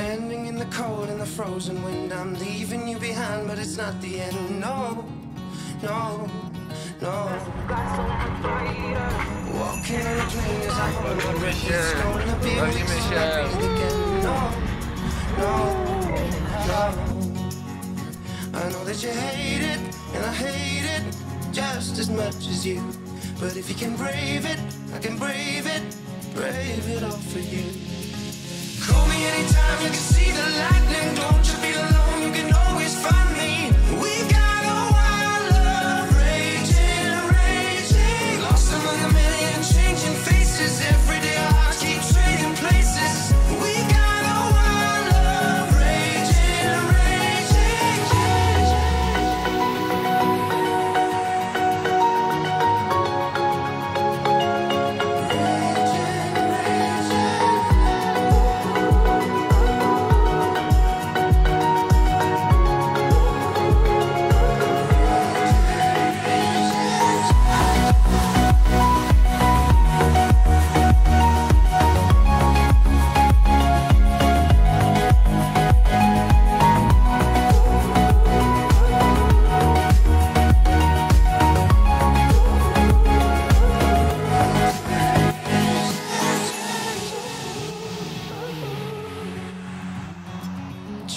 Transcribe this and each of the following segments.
Standing in the cold and the frozen wind, I'm leaving you behind, but it's not the end. No, no, no. Walking on a plane as I hold my breath, it's gonna be a week till I breathe again. No, no, no. I know that you hate it, and I hate it just as much as you. But if you can brave it, I can brave it, brave it all for you. Anytime you can see the lightning.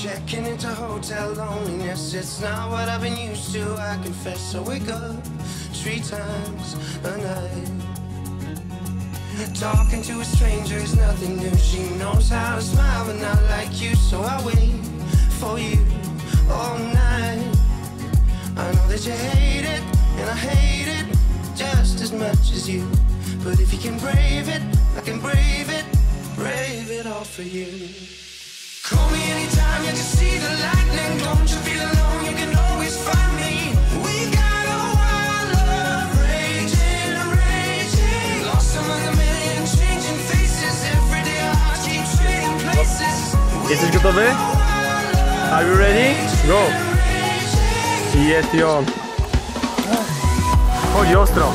Checking into hotel loneliness, it's not what I've been used to, I confess. I wake up three times a night. Talking to a stranger is nothing new. She knows how to smile, but not like you. So I wait for you all night. I know that you hate it, and I hate it just as much as you. But if you can brave it, I can brave it, brave it all for you. Jesteś gotowy? Are you ready? Go! Jest i on. Chodzi ostro.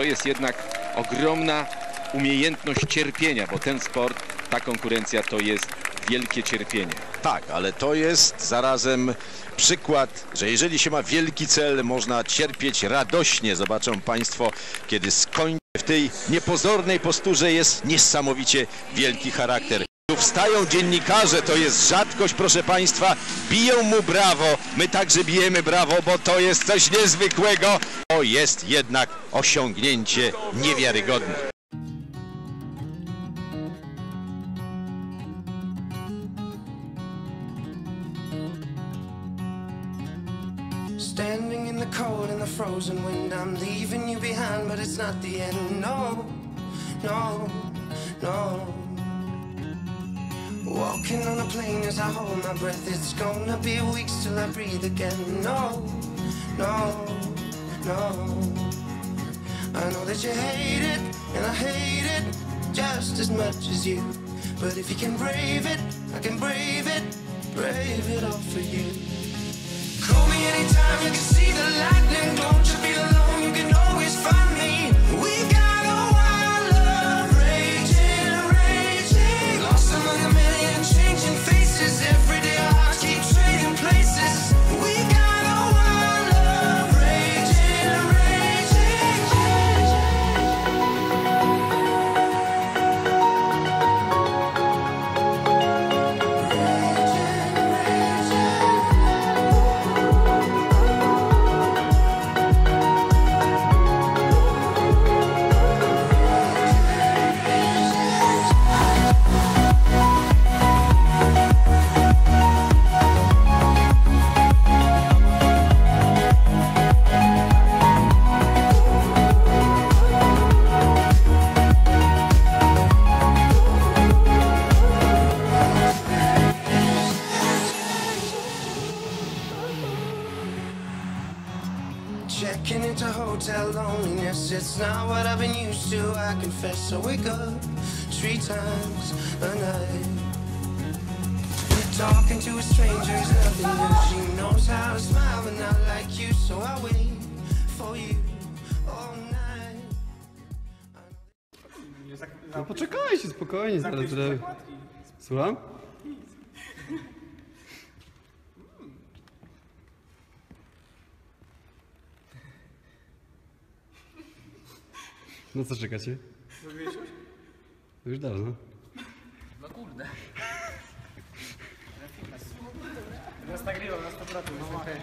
To jest jednak ogromna umiejętność cierpienia, bo ten sport, ta konkurencja to jest wielkie cierpienie. Tak, ale to jest zarazem przykład, że jeżeli się ma wielki cel, można cierpieć radośnie. Zobaczą Państwo, kiedy skończy w tej niepozornej posturze jest niesamowicie wielki charakter. Wstają dziennikarze, to jest rzadkość, proszę Państwa, biją mu brawo, my także bijemy brawo, bo to jest coś niezwykłego. To jest jednak osiągnięcie niewiarygodne. Standing in the cold the frozen wind, I'm leaving you behind, but it's not the end. No, no. Walking on a plane as I hold my breath, it's gonna be weeks till I breathe again. No, no, no. I know that you hate it, and I hate it just as much as you. But if you can brave it, I can brave it, brave it all for you. Call me anytime you Checking into hotel loneliness, it's not what I've been used to, I confess. So wake up three times a night. Talking to a stranger is nothing new. She knows how to smile, but not like you, so I wait for you all night. No spokojnie, zaraz. Słucham? No co czekacie? Zrobiłeś już? Już dawno. No kurde. Teraz nagrywam na 100%. No, okej.